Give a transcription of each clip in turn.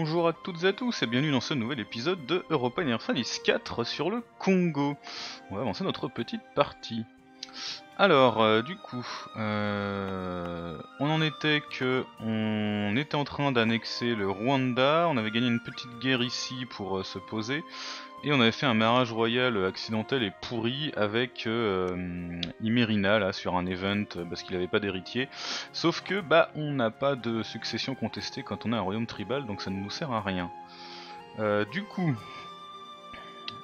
Bonjour à toutes et à tous et bienvenue dans ce nouvel épisode de Europa Universalis 4 sur le Congo. On va avancer notre petite partie. Alors, euh, du coup, euh, on en était que on était en train d'annexer le Rwanda, on avait gagné une petite guerre ici pour euh, se poser, et on avait fait un mariage royal accidentel et pourri avec euh, Imerina là sur un event euh, parce qu'il n'avait pas d'héritier. Sauf que bah on n'a pas de succession contestée quand on a un royaume tribal donc ça ne nous sert à rien. Euh, du coup,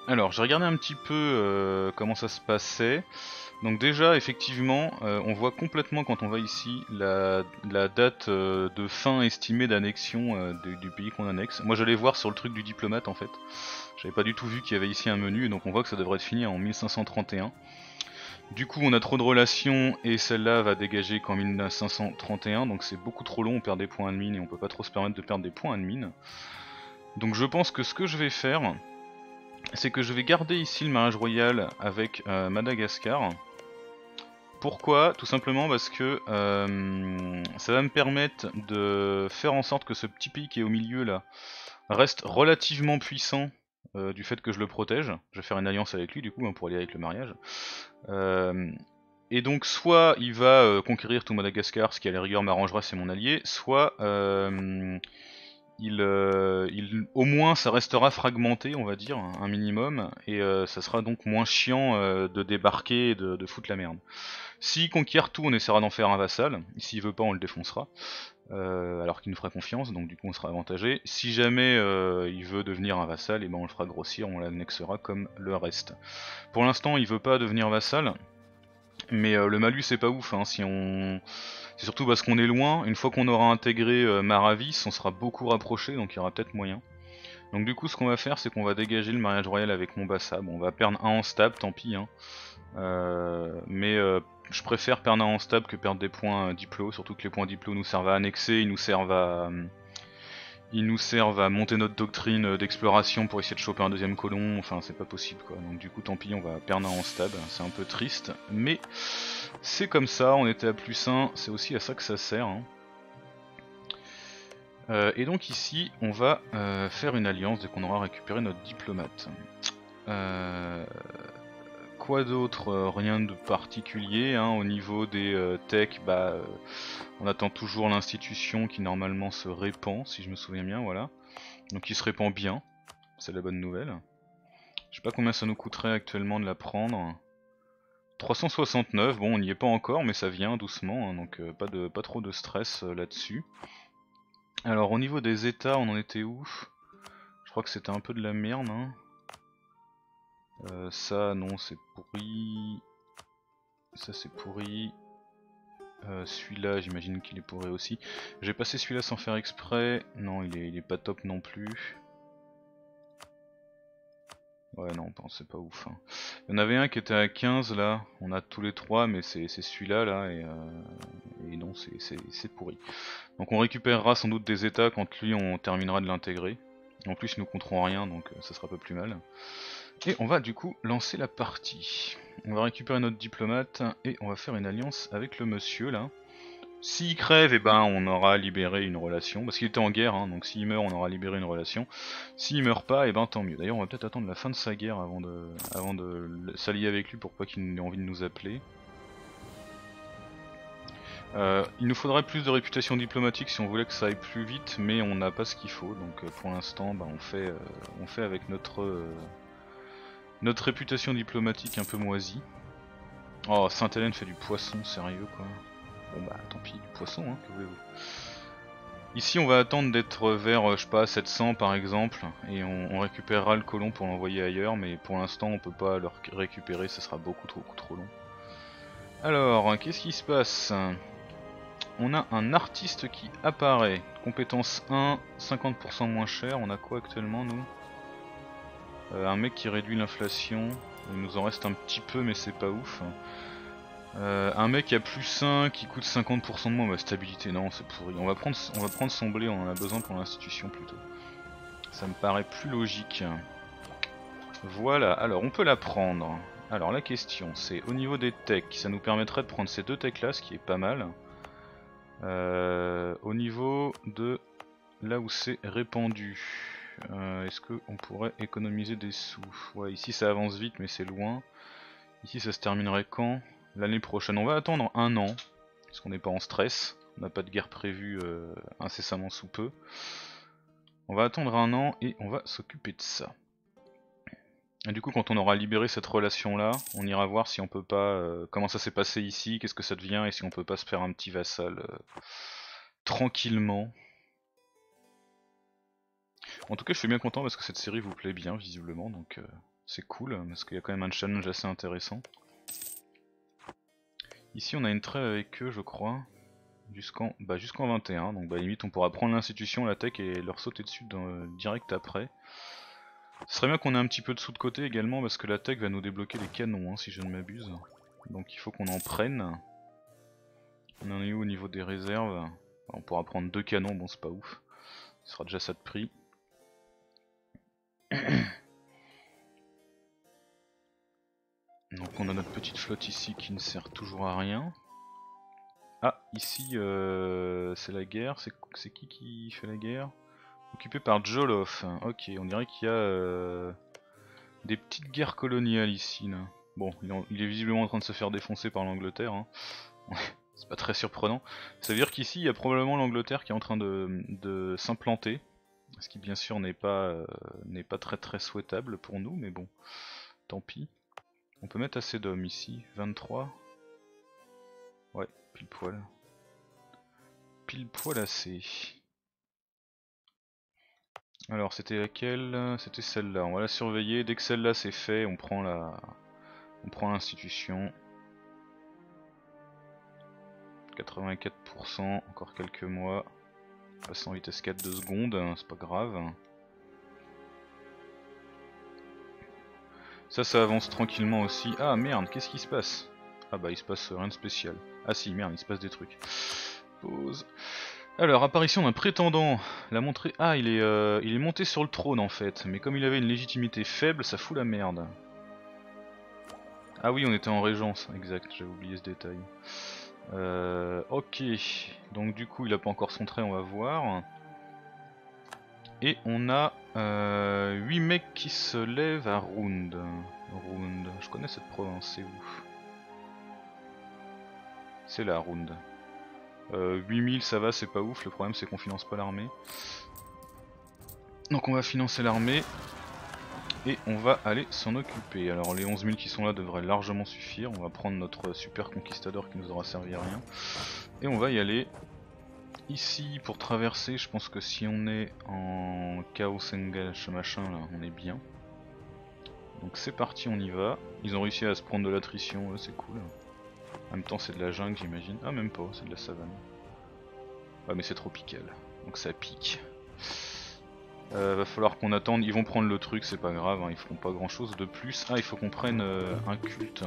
alors j'ai regardé un petit peu euh, comment ça se passait. Donc déjà effectivement euh, on voit complètement quand on va ici la, date euh, de fin estimée d'annexion euh, du, du pays qu'on annexe. Moi j'allais voir sur le truc du diplomate en fait. J'avais pas du tout vu qu'il y avait ici un menu donc on voit que ça devrait être fini en 1531. Du coup on a trop de relations et celle-là va dégager qu'en 1531 donc c'est beaucoup trop long, on perd des points de mine et on peut pas trop se permettre de perdre des points de mine. Donc je pense que ce que je vais faire c'est que je vais garder ici le mariage royal avec euh, Madagascar. Pourquoi? Tout simplement parce que euh, ça va me permettre de faire en sorte que ce petit pays qui est au milieu là reste relativement puissant euh, du fait que je le protège. Je vais faire une alliance avec lui du coup hein, pour aller avec le mariage. Euh, et donc soit il va euh, conquérir tout Madagascar, ce qui à la rigueur m'arrangera, c'est mon allié, soit il, au moins ça restera fragmenté, on va dire, un minimum, et ça sera donc moins chiant de débarquer et de, de foutre la merde. S'il conquiert tout, on essaiera d'en faire un vassal, s'il veut pas, on le défoncera, euh, alors qu'il nous fera confiance, donc du coup on sera avantagé. Si jamais euh, il veut devenir un vassal, et ben on le fera grossir, on l'annexera comme le reste. Pour l'instant, il veut pas devenir vassal, mais euh, le malus c'est pas ouf, hein, si on... C'est surtout parce qu'on est loin, une fois qu'on aura intégré Maravis, on sera beaucoup rapproché, donc il y aura peut-être moyen. Donc du coup ce qu'on va faire c'est qu'on va dégager le mariage royal avec Mombasa, bon on va perdre un en stab, tant pis, hein. Mais je préfère perdre un en stab que perdre des points euh, diplo, surtout que les points diplo nous servent à annexer, ils nous servent à... euh, ils nous servent à monter notre doctrine euh, d'exploration pour essayer de choper un deuxième colon, enfin c'est pas possible quoi. Donc du coup tant pis on va perdre un en stab, c'est un peu triste, mais c'est comme ça, on était à plus 1, c'est aussi à ça que ça sert. hein. Et donc ici on va faire une alliance dès qu'on aura récupéré notre diplomate. Euh, quoi d'autre Euh, Rien de particulier. hein. Au niveau des euh, tech, bah, euh, on attend toujours l'institution qui normalement se répand, si je me souviens bien, voilà. Donc il se répand bien, c'est la bonne nouvelle. Je sais pas combien ça nous coûterait actuellement de la prendre. 369, bon on n'y est pas encore mais ça vient doucement, hein, donc pas, de, pas trop de stress là-dessus. Alors au niveau des états on en était où? Je crois que c'était un peu de la merde. Hein. Euh, ça non c'est pourri. Ça c'est pourri. Euh, celui-là j'imagine qu'il est pourri aussi. J'ai passé celui-là sans faire exprès. Non il est, pas top non plus. Ouais non, c'est pas ouf. hein. Il y en avait un qui était à 15 là, on a tous les trois mais c'est celui-là là et, euh, non c'est- pourri. Donc on récupérera sans doute des états quand lui on terminera de l'intégrer. En plus ils nous compteront rien donc ça sera pas plus mal. Et on va du coup lancer la partie. On va récupérer notre diplomate et on va faire une alliance avec le monsieur là. S'il crève, et ben on aura libéré une relation, parce qu'il était en guerre, hein, donc s'il meurt, on aura libéré une relation. S'il meurt pas, et ben tant mieux. D'ailleurs, on va peut-être attendre la fin de sa guerre avant de, s'allier avec lui pour pas qu'il ait envie de nous appeler. Euh, il nous faudrait plus de réputation diplomatique si on voulait que ça aille plus vite, mais on n'a pas ce qu'il faut, donc euh, pour l'instant, bah, on fait, euh, on fait avec notre, notre réputation diplomatique un peu moisie. Oh, Sainte-Hélène fait du poisson, sérieux quoi. Bon bah tant pis, du poisson, hein, que voulez-vous. Ici on va attendre d'être vers, euh, je sais pas, 700 par exemple, et on, récupérera le colon pour l'envoyer ailleurs, mais pour l'instant on peut pas le réc- récupérer, ça sera beaucoup trop, beaucoup trop long. Alors, hein, qu'est-ce qui se passe? On a un artiste qui apparaît, compétence 1, 50% moins cher, on a quoi actuellement nous? Euh, Un mec qui réduit l'inflation, il nous en reste un petit peu mais c'est pas ouf. Euh, un mec à plus 1 qui coûte 50% de moins, bah stabilité non c'est pourri. On va, prendre, on va prendre son blé, on en a besoin pour l'institution plutôt. Ça me paraît plus logique. Voilà, alors on peut la prendre. Alors la question c'est au niveau des techs, ça nous permettrait de prendre ces deux techs là, ce qui est pas mal. Euh, au niveau de là où c'est répandu. Euh, est-ce qu'on pourrait économiser des sous? Ouais, ici ça avance vite mais c'est loin. Ici ça se terminerait quand? L'année prochaine. On va attendre un an, parce qu'on n'est pas en stress. On n'a pas de guerre prévue euh, incessamment sous peu. On va attendre un an et on va s'occuper de ça. Et du coup quand on aura libéré cette relation là, on ira voir si on peut pas... Euh, comment ça s'est passé ici, qu'est-ce que ça devient et si on peut pas se faire un petit vassal tranquillement. En tout cas, je suis bien content parce que cette série vous plaît bien, visiblement, donc euh, c'est cool, parce qu'il y a quand même un challenge assez intéressant. Ici, on a une trêve avec eux, je crois, jusqu'en bah, 21, donc bah limite on pourra prendre l'institution, la tech et leur sauter dessus dans, direct après. Ce serait bien qu'on ait un petit peu de sous de côté également, parce que la tech va nous débloquer les canons, hein, si je ne m'abuse. Donc il faut qu'on en prenne. On en est où au niveau des réserves? On pourra prendre deux canons, bon c'est pas ouf. Ce sera déjà ça de prix. Donc on a notre petite flotte ici qui ne sert toujours à rien. Ah, ici euh, c'est la guerre, c'est qui qui fait la guerre? Occupé par Jolof, ok, on dirait qu'il y a euh, des petites guerres coloniales ici. Là. Bon, il, est visiblement en train de se faire défoncer par l'Angleterre, hein. c'est pas très surprenant. Ça veut dire qu'ici il y a probablement l'Angleterre qui est en train de s'implanter. Ce qui bien sûr n'est pas, euh, n'est pas très très souhaitable pour nous, mais bon, tant pis. On peut mettre assez d'hommes ici, 23. Ouais, pile poil. Pile poil assez. Alors c'était laquelle? C'était celle-là, on va la surveiller, dès que celle-là c'est fait, on prend la. On prend l'institution. 84%, encore quelques mois. Passer en vitesse 4 de secondes, hein, c'est pas grave. Ça, ça avance tranquillement aussi. Ah merde, qu'est-ce qui se passe? Ah bah il se passe rien de spécial. Ah si, merde, il se passe des trucs. Pause. Alors, apparition d'un prétendant. La montrer. Ah, il est, euh, il est monté sur le trône en fait. Mais comme il avait une légitimité faible, ça fout la merde. Ah oui, on était en régence, exact, j'avais oublié ce détail. Euh, ok, donc du coup il a pas encore son trait, on va voir. Et on a euh, 8 mecs qui se lèvent à Round. Round, je connais cette province, c'est où? C'est là, Round. Euh, 8000 ça va, c'est pas ouf, le problème c'est qu'on finance pas l'armée. Donc on va financer l'armée et on va aller s'en occuper. Alors les 11 000 qui sont là devraient largement suffire, on va prendre notre super conquistador qui nous aura servi à rien. Et on va y aller. Ici pour traverser, je pense que si on est en chaos engage machin là, on est bien. Donc c'est parti, on y va. Ils ont réussi à se prendre de l'attrition, c'est cool. En même temps c'est de la jungle j'imagine. Ah même pas, c'est de la savane. Ouais mais c'est tropical, donc ça pique. Euh, va falloir qu'on attende, ils vont prendre le truc, c'est pas grave, hein, ils feront pas grand chose de plus. Ah, il faut qu'on prenne euh, un culte.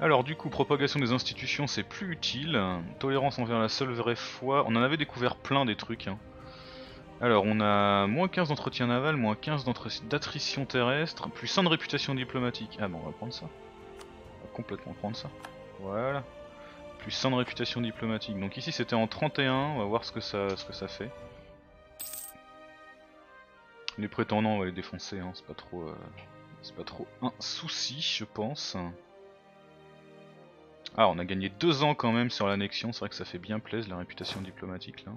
Alors du coup, propagation des institutions c'est plus utile. Tolérance envers la seule vraie foi, on en avait découvert plein des trucs. Hein. Alors on a moins 15 d'entretien naval, moins 15 d'attrition terrestre, plus 100 de réputation diplomatique. Ah bon, on va prendre ça. On va complètement prendre ça. Voilà. Plus 100 de réputation diplomatique. Donc ici c'était en 31, on va voir ce que ça, ce que ça fait. Les prétendants, on va les défoncer, hein. c'est pas trop, euh, c'est pas trop un souci, je pense. Ah, on a gagné deux ans quand même sur l'annexion, c'est vrai que ça fait bien plaisir la réputation diplomatique là.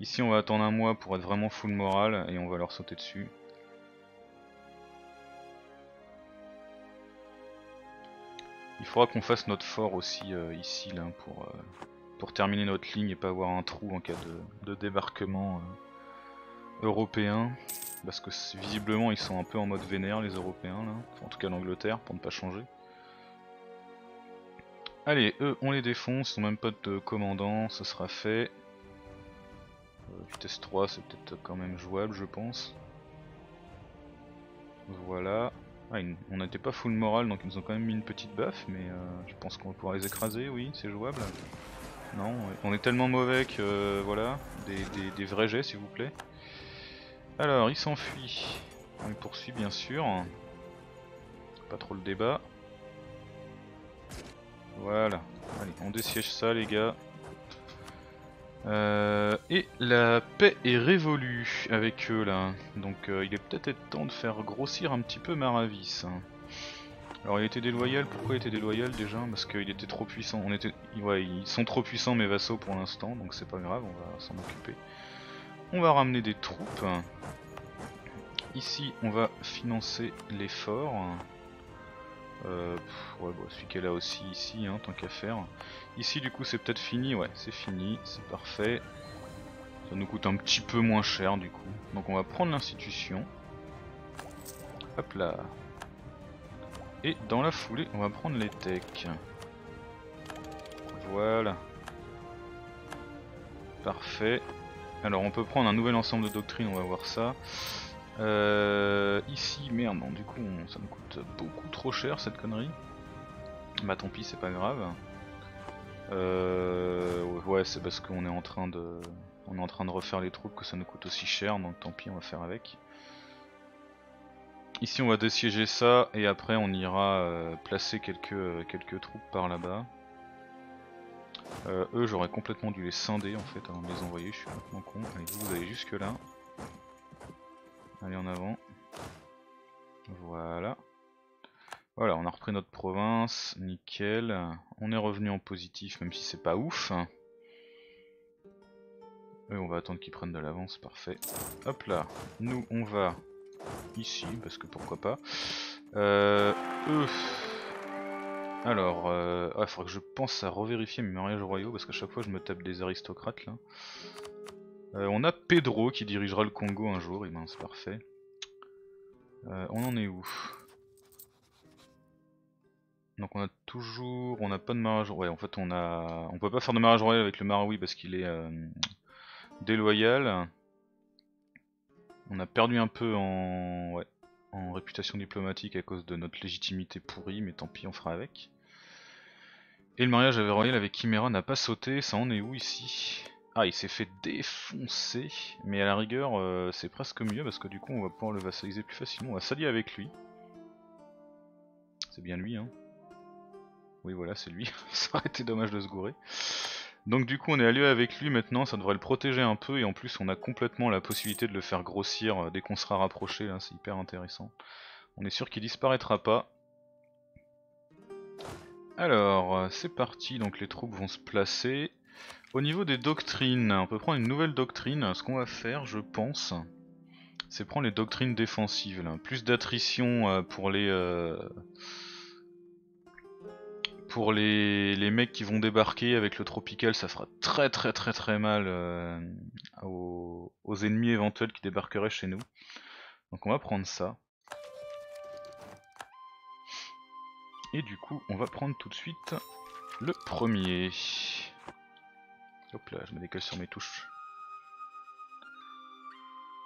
Ici, on va attendre un mois pour être vraiment full moral et on va leur sauter dessus. Il faudra qu'on fasse notre fort aussi euh, ici là pour, euh, pour terminer notre ligne et pas avoir un trou en cas de, débarquement européen. Parce que visiblement ils sont un peu en mode vénère les Européens là, en tout cas l'Angleterre pour ne pas changer. Allez, eux on les défonce, ils sont même pas de commandant, ça sera fait. Euh, vitesse 3 c'est peut-être quand même jouable je pense. Voilà. Ah, on n'était pas full moral donc ils nous ont quand même mis une petite baffe mais euh, je pense qu'on va pouvoir les écraser, oui c'est jouable. Non, on est tellement mauvais que euh, voilà, des vrais jets s'il vous plaît. Alors, il s'enfuit. On le poursuit bien sûr. Pas trop le débat. Voilà. Allez, on désiège ça les gars. Euh, et la paix est révolue avec eux là, donc euh, il est peut-être temps de faire grossir un petit peu Maravis. Alors il était déloyal, pourquoi il était déloyal déjà? Parce qu'il était trop puissant, on était... ouais, ils sont trop puissants mes vassaux pour l'instant, donc c'est pas grave, on va s'en occuper. On va ramener des troupes. Ici on va financer l'effort. Euh, ouais, bon, celui qu'elle a aussi ici, hein, tant qu'à faire. Ici, du coup, c'est peut-être fini. Ouais, c'est fini, c'est parfait. Ça nous coûte un petit peu moins cher, du coup. Donc, on va prendre l'institution. Hop là. Et dans la foulée, on va prendre les techs. Voilà. Parfait. Alors, on peut prendre un nouvel ensemble de doctrines, on va voir ça. Euh, ici, merde, du coup ça me coûte beaucoup trop cher cette connerie. Bah tant pis, c'est pas grave. Euh, ouais, c'est parce qu'on est en train de, on est en train de refaire les troupes que ça nous coûte aussi cher, donc tant pis, on va faire avec. Ici, on va désiéger ça et après on ira euh, placer quelques troupes par là-bas. Euh, eux, j'aurais complètement dû les scinder en fait avant de les envoyer. Je suis complètement con. Allez, vous, vous allez jusque là. Allez en avant. Voilà. Voilà, on a repris notre province, nickel. On est revenu en positif, même si c'est pas ouf. Et on va attendre qu'ils prennent de l'avance, parfait. Hop là, nous on va ici, parce que pourquoi pas. Euh, eux. Alors, euh, ah, il faudra que je pense à revérifier mes mariages royaux, parce qu'à chaque fois je me tape des aristocrates là. Euh, on a Pedro qui dirigera le Congo un jour, et ben c'est parfait. Euh, on en est où? Donc on a toujours, on n'a pas de mariage, ouais en fait on a, on peut pas faire de mariage royal avec le Marawi parce qu'il est euh, déloyal. On a perdu un peu en, en réputation diplomatique à cause de notre légitimité pourrie, mais tant pis on fera avec. Et le mariage royal avec Chimera n'a pas sauté, ça en est où ici? Ah, il s'est fait défoncer, mais à la rigueur, euh, c'est presque mieux parce que du coup, on va pouvoir le vassaliser plus facilement. On va s'allier avec lui. C'est bien lui, hein. Oui, voilà, c'est lui. ça aurait été dommage de se gourer. Donc du coup, on est allié avec lui maintenant, ça devrait le protéger un peu, et en plus, on a complètement la possibilité de le faire grossir euh, dès qu'on sera rapproché, c'est hyper intéressant. On est sûr qu'il disparaîtra pas. Alors, euh, c'est parti, donc les troupes vont se placer. Au niveau des doctrines, on peut prendre une nouvelle doctrine. Ce qu'on va faire, je pense, c'est prendre les doctrines défensives. Plus d'attrition euh, pour les... Euh, pour les, les, mecs qui vont débarquer avec le tropical, ça fera très très très très mal euh, aux, aux, ennemis éventuels qui débarqueraient chez nous. Donc on va prendre ça. Et du coup, on va prendre tout de suite le premier. Hop là, je me décale sur mes touches.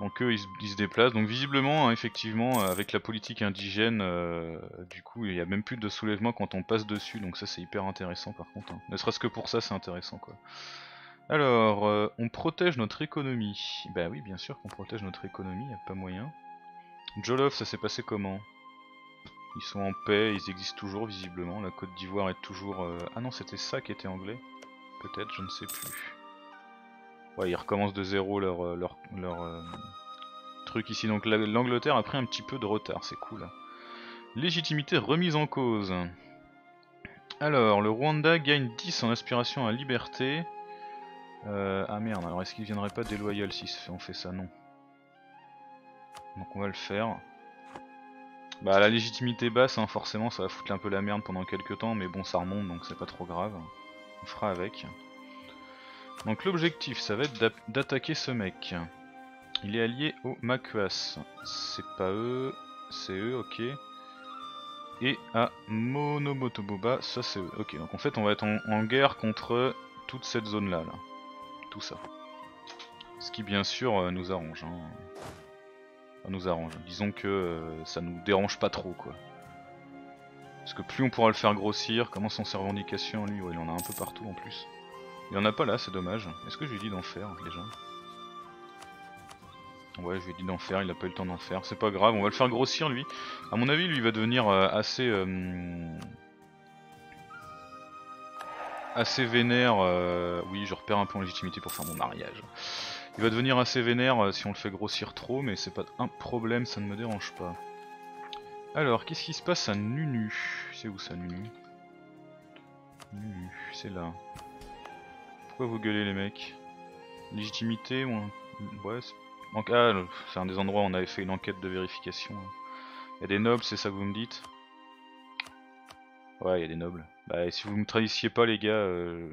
Donc eux ils, se déplacent, donc visiblement hein, effectivement avec la politique indigène euh, du coup il n'y a même plus de soulèvement quand on passe dessus donc ça c'est hyper intéressant par contre. Hein. Ne serait-ce que pour ça c'est intéressant quoi. Alors euh, on protège notre économie. Bah oui bien sûr qu'on protège notre économie, y a pas moyen. Jolof ça s'est passé comment? Ils sont en paix, ils existent toujours visiblement, la Côte d'Ivoire est toujours... Ah non c'était ça qui était anglais peut-être, je ne sais plus. Ouais, ils recommencent de zéro leur, euh, leur, leur euh, truc ici. Donc l'Angleterre a pris un petit peu de retard, c'est cool. Légitimité remise en cause. Alors, le Rwanda gagne 10 en aspiration à liberté. Euh, ah merde, alors est-ce qu'il viendrait pas déloyal si on fait ça? Non. Donc on va le faire. Bah la légitimité basse, hein, forcément ça va foutre un peu la merde pendant quelques temps, mais bon ça remonte donc c'est pas trop grave on fera avec. Donc l'objectif ça va être d'attaquer ce mec. Il est allié au Makuas. C'est pas eux, c'est eux, ok. Et à Monomotoboba, ça c'est eux. Ok, donc en fait on va être en, guerre contre toute cette zone là, là. Tout ça. Ce qui bien sûr euh, nous arrange. Hein. Nous arrange. Disons que euh, ça nous dérange pas trop quoi. Parce que plus on pourra le faire grossir, comment sont ses revendications lui ouais, Il en a un peu partout en plus. Il en a pas là, c'est dommage. Est-ce que je lui ai dit d'en faire déjà? Ouais, je lui ai dit d'en faire, il a pas eu le temps d'en faire. C'est pas grave, on va le faire grossir lui. À mon avis, lui il va devenir euh, assez... Euh, assez vénère. Oui, je repère un peu en légitimité pour faire mon mariage. Il va devenir assez vénère euh, si on le fait grossir trop, mais c'est pas un problème, ça ne me dérange pas. Alors, qu'est-ce qui se passe à Nunu? C'est où ça, Nunu? Nunu, c'est là. Pourquoi vous gueulez, les mecs? Légitimité ou Ouais, c'est... ah, c'est un des endroits où on avait fait une enquête de vérification. Il y a des nobles, c'est ça que vous me dites? Ouais, il y a des nobles. Bah, si vous me trahissiez pas, les gars, euh,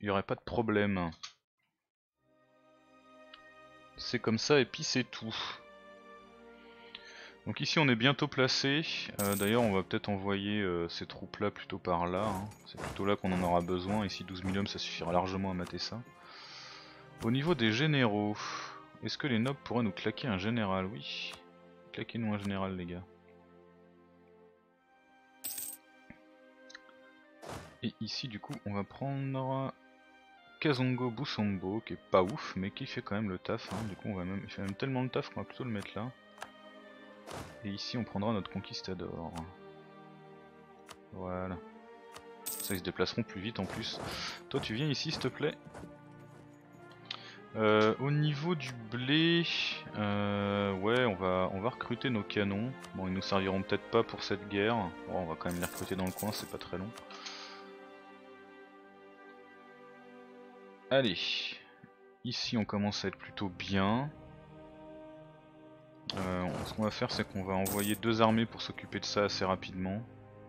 il aurait pas de problème. C'est comme ça, et puis c'est tout. Donc ici on est bientôt placé, Euh, d'ailleurs on va peut-être envoyer euh, ces troupes là plutôt par là, hein. c'est plutôt là qu'on en aura besoin, ici 12 000 hommes ça suffira largement à mater ça. Au niveau des généraux, est-ce que les nobles pourraient nous claquer un général? Oui, claquez-nous un général les gars. Et ici du coup on va prendre Kazongo Busombo qui est pas ouf mais qui fait quand même le taf, hein. du coup on va même, il fait même tellement le taf qu'on va plutôt le mettre là. Et ici on prendra notre conquistador. Voilà. Ça ils se déplaceront plus vite en plus. Toi tu viens ici s'il te plaît. Euh, au niveau du blé, euh, ouais on va on va recruter nos canons. Bon ils nous serviront peut-être pas pour cette guerre. On va quand même les recruter dans le coin, c'est pas très long. Allez, ici on commence à être plutôt bien. Euh, ce qu'on va faire c'est qu'on va envoyer deux armées pour s'occuper de ça assez rapidement.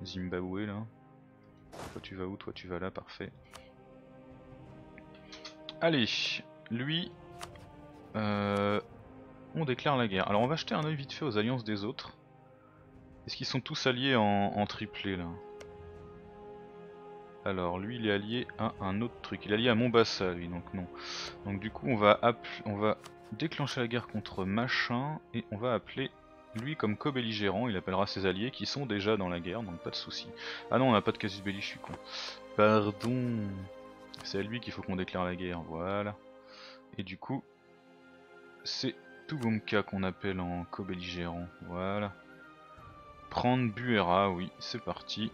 Zimbabwe là. Toi tu vas où? Toi tu vas là, parfait. Allez, lui, euh, on déclare la guerre. Alors on va jeter un œil vite fait aux alliances des autres. Est-ce qu'ils sont tous alliés en, en triplé là? Alors lui il est allié à un autre truc. Il est allié à Mombasa lui donc non. Donc du coup on va, on va déclencher la guerre contre machin et on va appeler lui comme co-belligérant, il appellera ses alliés qui sont déjà dans la guerre, donc pas de souci. Ah non, on n'a pas de casus belli, je suis con. Pardon. C'est à lui qu'il faut qu'on déclare la guerre, voilà. Et du coup, c'est Tugumka qu'on appelle en co-belligérant, voilà. Prendre Buera, oui, c'est parti.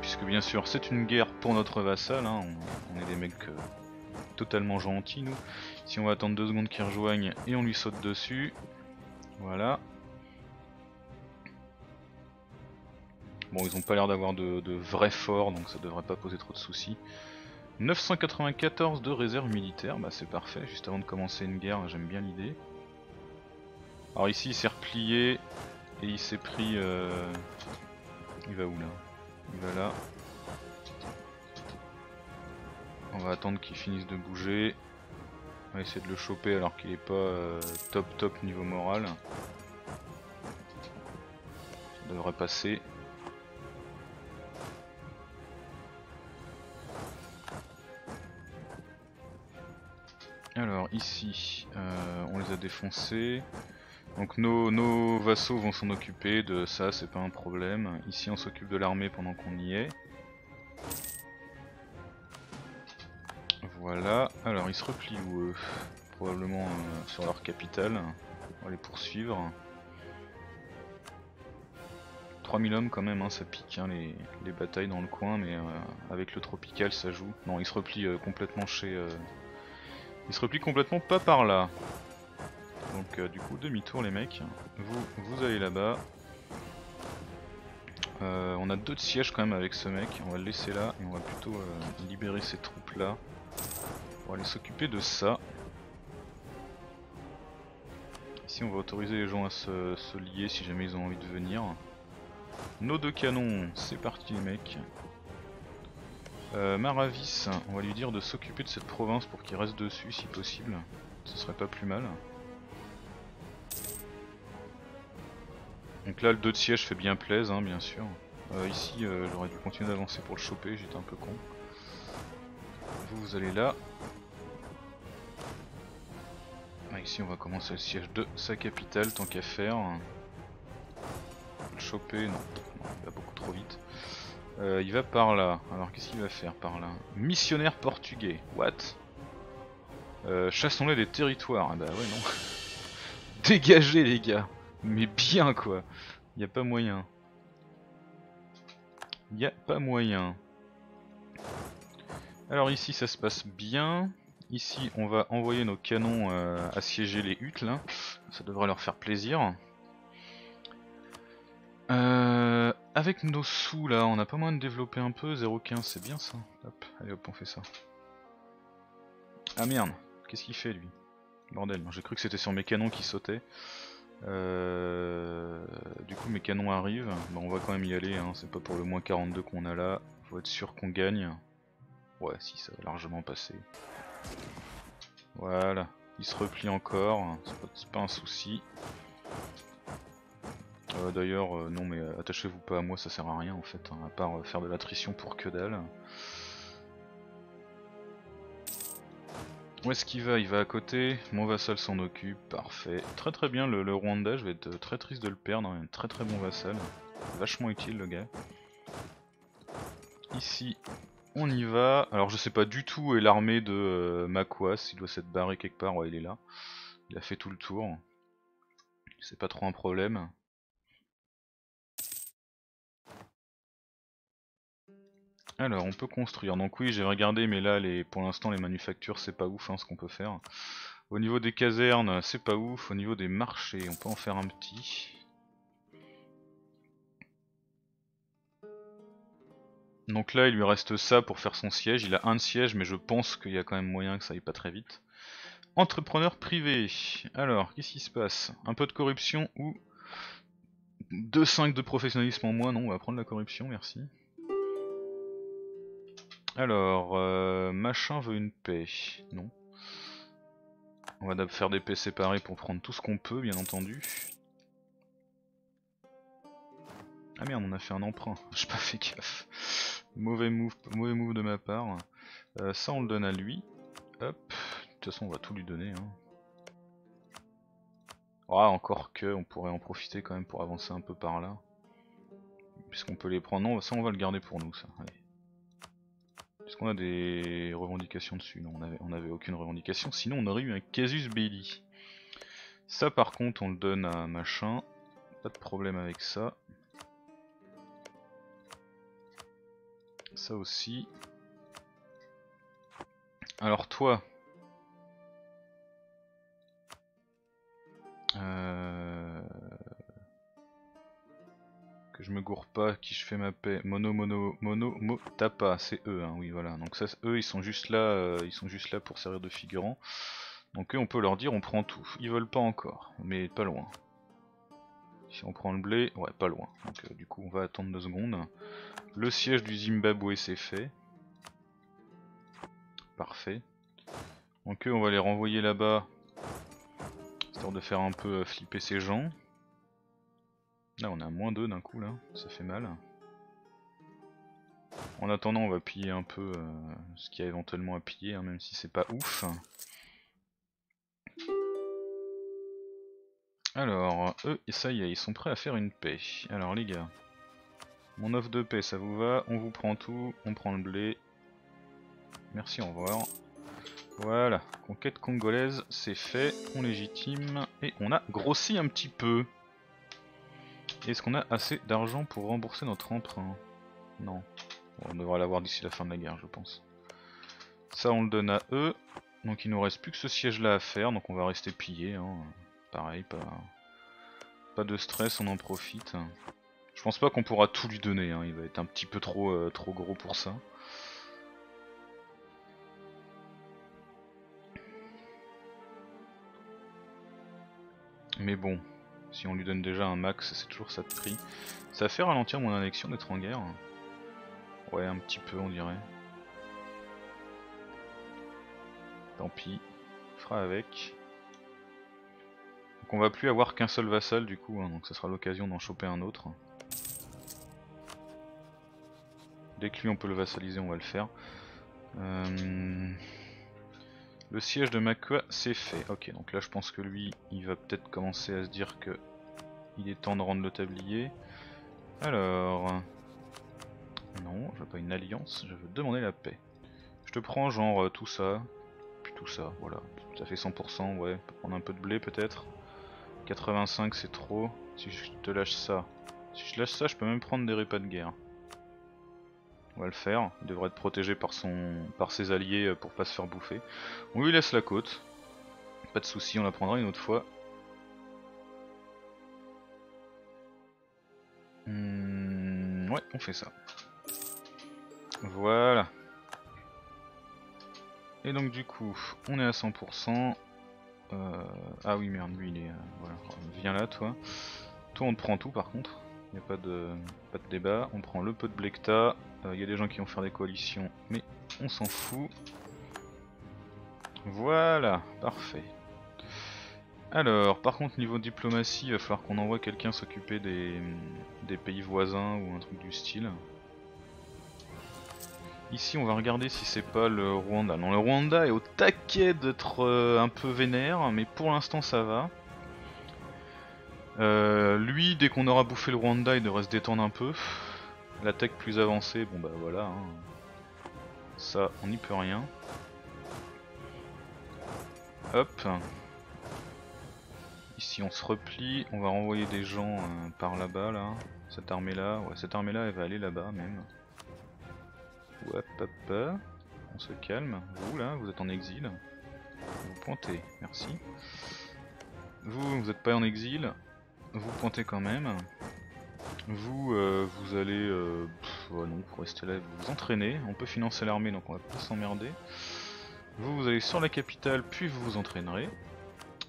Puisque bien sûr, c'est une guerre pour notre vassal, hein. on, est des mecs euh, totalement gentils, nous. Si on va attendre deux secondes qu'il rejoigne et on lui saute dessus. Voilà. Bon, ils ont pas l'air d'avoir de, de vrais forts, donc ça devrait pas poser trop de soucis. 994 de réserve militaire, bah c'est parfait, juste avant de commencer une guerre, j'aime bien l'idée. Alors ici il s'est replié et il s'est pris... Euh... Il va où là? Il va là. On va attendre qu'il finisse de bouger. On va essayer de le choper alors qu'il est pas euh, top top niveau moral. Ça devrait passer. Alors ici, euh, on les a défoncés. Donc nos, nos vassaux vont s'en occuper de ça, c'est pas un problème. Ici on s'occupe de l'armée pendant qu'on y est. Voilà, alors ils se replient où eux? Probablement euh, sur leur capitale. On va les poursuivre. 3000 hommes quand même, hein, ça pique hein, les, les, batailles dans le coin, mais euh, avec le tropical ça joue. Non, ils se replient euh, complètement chez... Ils se replient complètement pas par là. Donc euh, du coup demi-tour les mecs. Vous, vous allez là-bas. Euh, on a deux de sièges quand même avec ce mec. On va le laisser là et on va plutôt euh, libérer ces troupes là. Pour aller s'occuper de ça. Ici on va autoriser les gens à se, lier si jamais ils ont envie de venir. Nos deux canons, c'est parti les mecs. Maravis, on va lui dire de s'occuper de cette province pour qu'il reste dessus si possible. Ce serait pas plus mal. Donc là le 2 de siège fait bien plaise hein, bien sûr. Euh, ici euh, j'aurais dû continuer d'avancer pour le choper, j'étais un peu con. Vous, vous allez là. Ah, ici on va commencer le siège de sa capitale tant qu'à faire. Le choper, non, non, il va beaucoup trop vite. Euh, il va par là. Alors qu'est-ce qu'il va faire par là? Missionnaire portugais. What? Euh, Chassons-les des territoires. Ah bah ouais non. Dégagez les gars. Mais bien quoi. Y a pas moyen. Y a pas moyen. Alors ici ça se passe bien. Ici on va envoyer nos canons euh, assiéger les huttes là. Ça devrait leur faire plaisir. Euh, avec nos sous là, on a pas moyen de développer un peu. 0,15 c'est bien ça. Hop, allez hop on fait ça. Ah merde, qu'est-ce qu'il fait lui? Bordel, j'ai cru que c'était sur mes canons qui sautaient. Euh, du coup mes canons arrivent, on va quand même y aller, hein. c'est pas pour le moins 42 qu'on a là, faut être sûr qu'on gagne. Ouais si ça va largement passer. Voilà, il se replie encore, c'est pas, un souci. Euh, d'ailleurs euh, non mais attachez-vous pas à moi ça sert à rien en fait, hein, à part faire de l'attrition pour que dalle. Où est-ce qu'il va? Il va à côté, mon vassal s'en occupe, parfait. Très très bien le, Rwanda, je vais être très triste de le perdre, un très très bon vassal. Vachement utile le gars. Ici, on y va. Alors je sais pas du tout où est l'armée de euh, Makwas, il doit s'être barré quelque part, ouais il est là. Il a fait tout le tour. C'est pas trop un problème. Alors, on peut construire. Donc oui, j'ai regardé, mais là, pour l'instant, les manufactures, c'est pas ouf hein, ce qu'on peut faire. Au niveau des casernes, c'est pas ouf. Au niveau des marchés, on peut en faire un petit. Donc là, il lui reste ça pour faire son siège. Il a un siège, mais je pense qu'il y a quand même moyen que ça aille pas très vite. Entrepreneur privé. Alors, qu'est-ce qui se passe? Un peu de corruption ou 2-5 de professionnalisme en moins? Non, on va prendre la corruption, merci. Alors, euh, machin veut une paix. Non. On va faire des paix séparées pour prendre tout ce qu'on peut, bien entendu. Ah merde, on a fait un emprunt. J'ai pas fait gaffe. Mauvais move, de ma part. Euh, ça, on le donne à lui. Hop. De toute façon, on va tout lui donner. Hein. Ah, encore que, on pourrait en profiter quand même pour avancer un peu par là. Puisqu'on peut les prendre. Non, ça, on va le garder pour nous, ça. Allez. Est-ce qu'on a des revendications dessus Non, on avait, aucune revendication. Sinon, on aurait eu un casus belli. Ça, par contre, on le donne à machin. Pas de problème avec ça. Ça aussi. Alors toi, euh, je me gourre pas, qui je fais ma paix. Mono, mono, mono, mo, tapa, c'est eux, hein, oui voilà. Donc ça, eux, ils sont juste là, euh, ils sont juste là pour servir de figurants. Donc eux, on peut leur dire, on prend tout. Ils veulent pas encore, mais pas loin. Si on prend le blé, ouais, pas loin. Donc euh, du coup, on va attendre deux secondes. Le siège du Zimbabwe, c'est fait. Parfait. Donc eux, on va les renvoyer là-bas, histoire de faire un peu euh, flipper ces gens. Là on a moins 2 d'un coup là, ça fait mal. En attendant on va piller un peu euh, ce qu'il y a éventuellement à piller, hein, même si c'est pas ouf. Alors, eux, ça y est, ils sont prêts à faire une paix. Alors les gars, mon offre de paix ça vous va, on vous prend tout, on prend le blé. Merci, au revoir. Voilà, conquête congolaise, c'est fait, on légitime, et on a grossi un petit peu. Est-ce qu'on a assez d'argent pour rembourser notre emprunt? Non. on devrait l'avoir d'ici la fin de la guerre, je pense. Ça, on le donne à eux. Donc il nous reste plus que ce siège là à faire, donc on va rester pillé. Hein. Pareil, pas... pas de stress, on en profite. Je pense pas qu'on pourra tout lui donner, hein. il va être un petit peu trop, euh, trop gros pour ça. Mais bon, si on lui donne déjà un max, c'est toujours ça de prix. Ça fait ralentir mon annexion d'être en guerre Ouais, un petit peu on dirait. Tant pis, on fera avec. Donc on va plus avoir qu'un seul vassal du coup, hein, donc ça sera l'occasion d'en choper un autre. Dès que lui on peut le vassaliser, on va le faire. Euh... Le siège de Makua c'est fait. Ok, donc là je pense que lui, il va peut-être commencer à se dire que il est temps de rendre le tablier. Alors... Non, je veux pas une alliance, je veux demander la paix. Je te prends genre euh, tout ça, puis tout ça, voilà. Ça fait 100%, ouais. prendre un peu de blé peut-être. 85 c'est trop. Si je te lâche ça. Si je lâche ça, je peux même prendre des repas de guerre. On va le faire. Il devrait être protégé par, son, par ses alliés euh, pour pas se faire bouffer. On lui laisse la côte. Pas de souci, on la prendra une autre fois. Hmm, ouais, on fait ça. Voilà. Et donc du coup, on est à 100%. Euh, ah oui merde, lui il est... Euh, voilà, viens là toi. Toi on te prend tout par contre. Il n'y a pas de, pas de débat. On prend le peu de Blecta. Il y a des gens qui vont faire des coalitions, mais on s'en fout. Voilà, parfait. Alors, par contre, niveau diplomatie, il va falloir qu'on envoie quelqu'un s'occuper des, des, pays voisins ou un truc du style. Ici, on va regarder si c'est pas le Rwanda. Non, le Rwanda est au taquet d'être euh, un peu vénère, mais pour l'instant, ça va. Euh, lui, dès qu'on aura bouffé le Rwanda, il devrait se détendre un peu. La tech plus avancée, bon bah voilà. Hein. Ça, on n'y peut rien. Hop. Ici on se replie, on va renvoyer des gens euh, par là-bas là. Cette armée là, ouais cette armée là elle va aller là-bas même. Hop hop hop. On se calme. Vous là, vous êtes en exil. Vous pointez, merci. Vous, vous êtes pas en exil. Vous pointez quand même. Vous, euh, vous allez... Euh, non, pour rester là, vous vous entraînez. On peut financer l'armée, donc on va pas s'emmerder. Vous, vous allez sur la capitale, puis vous vous entraînerez.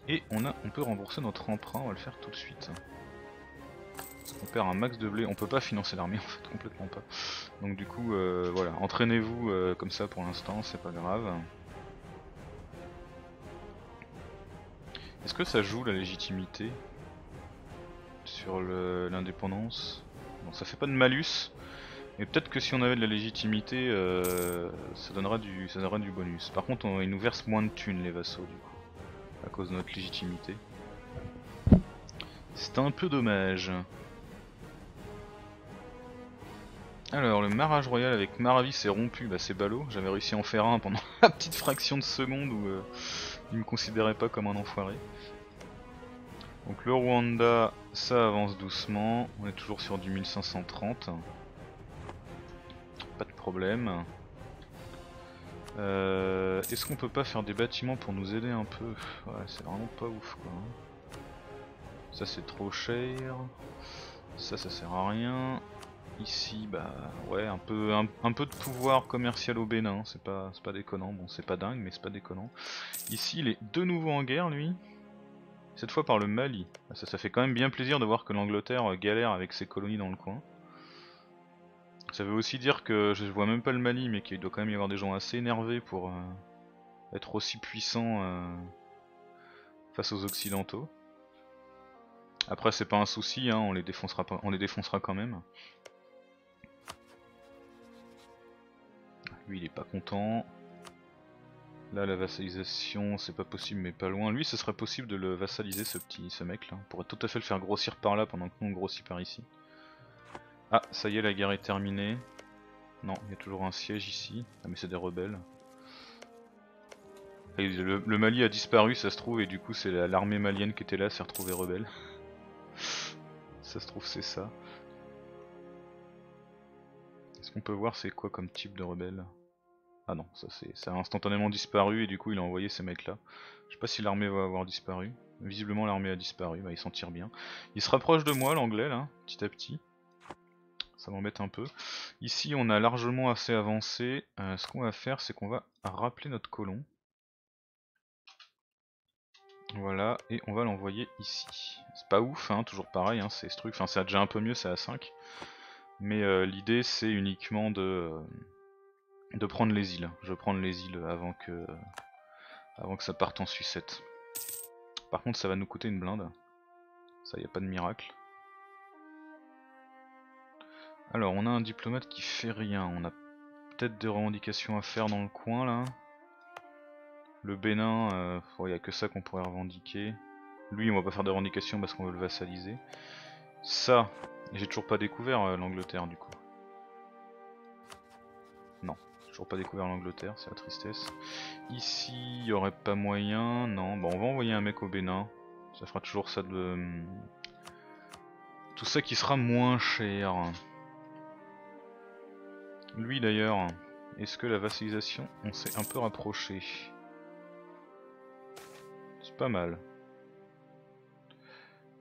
Et on, a, on peut rembourser notre emprunt, on va le faire tout de suite. On perd un max de blé, on peut pas financer l'armée en fait, complètement pas. Donc du coup, euh, voilà, entraînez-vous euh, comme ça pour l'instant, c'est pas grave. Est-ce que ça joue la légitimité? Sur l'indépendance Bon, ça fait pas de malus, mais peut-être que si on avait de la légitimité, euh, ça, donnera du, ça donnera du bonus. Par contre, on, ils nous versent moins de thunes les vassaux du coup à cause de notre légitimité. C'est un peu dommage. Alors le marrage royal avec Maravis est rompu, bah c'est ballot, j'avais réussi à en faire un pendant la petite fraction de seconde où euh, il me considérait pas comme un enfoiré. Donc le Rwanda, ça avance doucement, on est toujours sur du 1530. Pas de problème. Euh, Est-ce qu'on peut pas faire des bâtiments pour nous aider un peu? Ouais, c'est vraiment pas ouf quoi. Ça c'est trop cher. Ça, ça sert à rien. Ici, bah ouais, un peu, de pouvoir commercial au Bénin, c'est pas, pas déconnant. Bon, c'est pas dingue, mais c'est pas déconnant. Ici, il est de nouveau en guerre lui. Cette fois par le Mali. Ça, ça fait quand même bien plaisir de voir que l'Angleterre galère avec ses colonies dans le coin. Ça veut aussi dire que je vois même pas le Mali, mais qu'il doit quand même y avoir des gens assez énervés pour euh, être aussi puissants euh, face aux occidentaux. Après c'est pas un souci, hein, on les défoncera pas, on les défoncera quand même. Lui il est pas content. Là la vassalisation c'est pas possible mais pas loin. Lui ce serait possible de le vassaliser ce petit ce mec là. On pourrait tout à fait le faire grossir par là pendant que nous on grossit par ici. Ah, ça y est, la guerre est terminée. Non, il y a toujours un siège ici. Ah mais c'est des rebelles. le, Mali a disparu, ça se trouve, et du coup c'est l'armée malienne qui était là s'est retrouvée rebelle. ça se trouve c'est ça. Est-ce qu'on peut voir c'est quoi comme type de rebelle? Ah non, ça ça a instantanément disparu et du coup il a envoyé ces mecs là. Je sais pas si l'armée va avoir disparu. Visiblement l'armée a disparu, bah, il s'en tire bien. Il se rapproche de moi l'anglais là, petit à petit ça m'embête un peu. Ici on a largement assez avancé, euh, ce qu'on va faire c'est qu'on va rappeler notre colon. Voilà, et on va l'envoyer ici. C'est pas ouf, hein, toujours pareil, hein, c'est ce truc, enfin c'est déjà un peu mieux, c'est à 5. Mais euh, l'idée c'est uniquement de, euh, de prendre les îles. Je vais prendre les îles avant que, avant que ça parte en sucette. Par contre ça va nous coûter une blinde. Ça y a pas de miracle. Alors, on a un diplomate qui fait rien. On a peut-être des revendications à faire dans le coin là. Le Bénin, il euh, n'y a que ça qu'on pourrait revendiquer. Lui, on va pas faire de revendications parce qu'on veut le vassaliser. Ça, j'ai toujours pas découvert euh, l'Angleterre du coup. Toujours pas découvert l'Angleterre, c'est la tristesse. Ici, il aurait pas moyen. Non, bon, on va envoyer un mec au Bénin. Ça fera toujours ça de. Hum, tout ça qui sera moins cher. Lui d'ailleurs, est-ce que la vassalisation, on s'est un peu rapproché? C'est pas mal.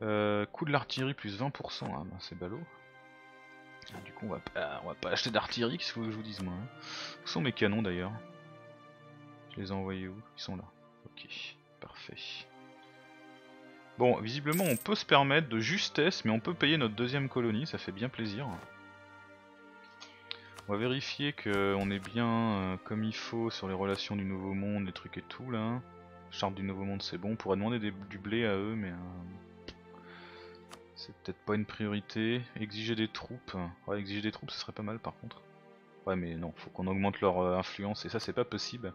Euh, coût de l'artillerie plus 20%, ah bah c'est ballot. Du coup on va pas, on va pas acheter d'artillerie, qu'est-ce que je vous dise moi hein. Où sont mes canons d'ailleurs? Je les ai envoyés où? Ils sont là. Ok, parfait. Bon, visiblement on peut se permettre de justesse, mais on peut payer notre deuxième colonie, ça fait bien plaisir. On va vérifier qu'on est bien euh, comme il faut sur les relations du Nouveau Monde, les trucs et tout là. Charte du Nouveau Monde c'est bon, on pourrait demander du blé à eux, mais... Euh, c'est peut-être pas une priorité. Exiger des troupes. Ouais, exiger des troupes, ce serait pas mal par contre. Ouais, mais non, faut qu'on augmente leur euh, influence et ça, c'est pas possible.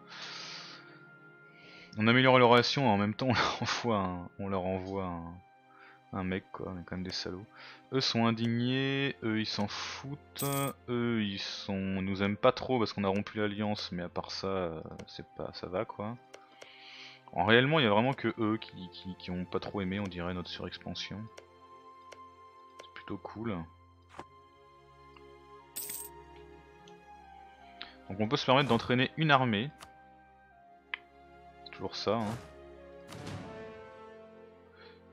On améliore leur relation en même temps, on leur envoie un, on leur envoie un, mec quoi. On quand même des salauds. Eux sont indignés, eux ils s'en foutent, eux ils sont, nous aiment pas trop parce qu'on a rompu l'alliance, mais à part ça, euh, c'est pas, ça va quoi. En réellement, il y a vraiment que eux qui, qui, qui ont pas trop aimé, on dirait, notre surexpansion cool. Donc on peut se permettre d'entraîner une armée. C'est toujours ça. Hein.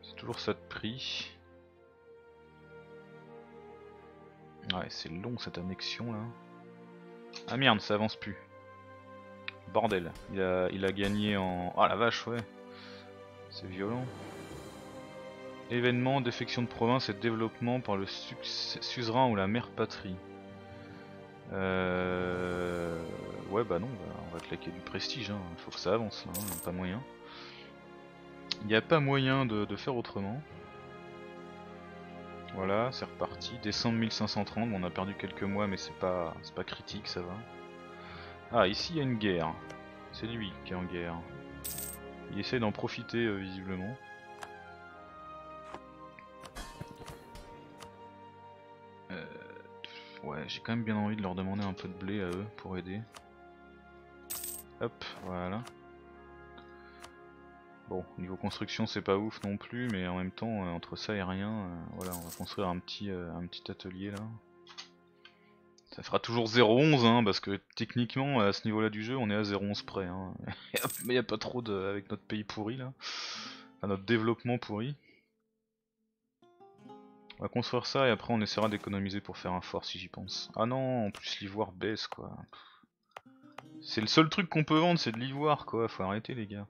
C'est toujours ça de prix. Ouais, c'est long cette annexion là. Ah merde, ça avance plus. Bordel, il a, il a gagné en... Ah la vache, ouais. C'est violent. Événement, défection de province et développement par le suzerain ou la mère patrie. Euh... Ouais bah non, on va claquer du prestige, hein. faut que ça avance, hein. pas moyen. Il n'y a pas moyen de, faire autrement. Voilà, c'est reparti. Décembre 1530, on a perdu quelques mois mais c'est pas, pas critique, ça va. Ah, ici il y a une guerre. C'est lui qui est en guerre. Il essaie d'en profiter euh, visiblement. Ouais, j'ai quand même bien envie de leur demander un peu de blé à eux pour aider. Hop, voilà. Bon, niveau construction c'est pas ouf non plus, mais en même temps, euh, entre ça et rien, euh, voilà, on va construire un petit, euh, un petit atelier là. Ça fera toujours 0,11 hein, parce que techniquement à ce niveau là du jeu on est à 0,11 près. Hein. mais y a pas trop de... avec notre pays pourri là. Enfin notre développement pourri. On va construire ça et après on essaiera d'économiser pour faire un fort si j'y pense. Ah non, en plus l'ivoire baisse quoi. C'est le seul truc qu'on peut vendre, c'est de l'ivoire quoi. Faut arrêter les gars.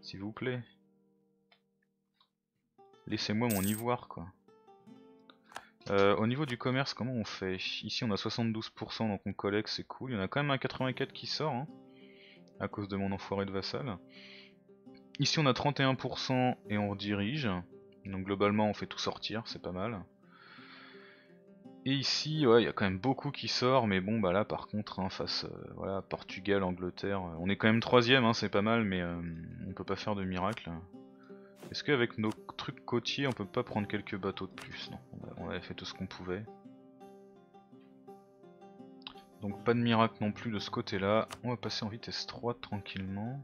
S'il vous plaît. Laissez-moi mon ivoire quoi. Euh, au niveau du commerce, comment on fait? Ici on a 72% donc on collecte, c'est cool. Il y en a quand même un 84 qui sort, hein, à cause de mon enfoiré de vassal. Ici on a 31% et on redirige. Donc globalement on fait tout sortir, c'est pas mal. Et ici, ouais, il y a quand même beaucoup qui sort, mais bon, bah là par contre, hein, face euh, voilà, Portugal, Angleterre, euh, on est quand même troisième, hein, c'est pas mal, mais euh, on peut pas faire de miracle. Est-ce qu'avec nos trucs côtiers, on peut pas prendre quelques bateaux de plus? Non, on avait fait tout ce qu'on pouvait. Donc pas de miracle non plus de ce côté-là. On va passer en vitesse 3 tranquillement.